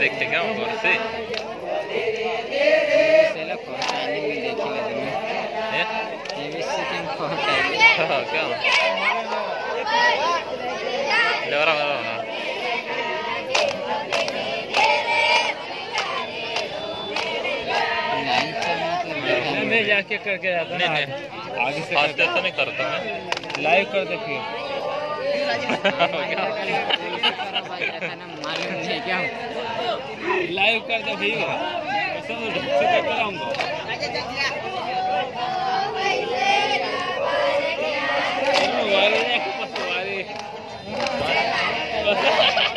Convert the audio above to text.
देखते क्या गौर से? करके नहीं नहीं, आगे से लाइव कर दे फिर मालूम नहीं क्या लाइव कर दे भैया सब ढंग से Thank you.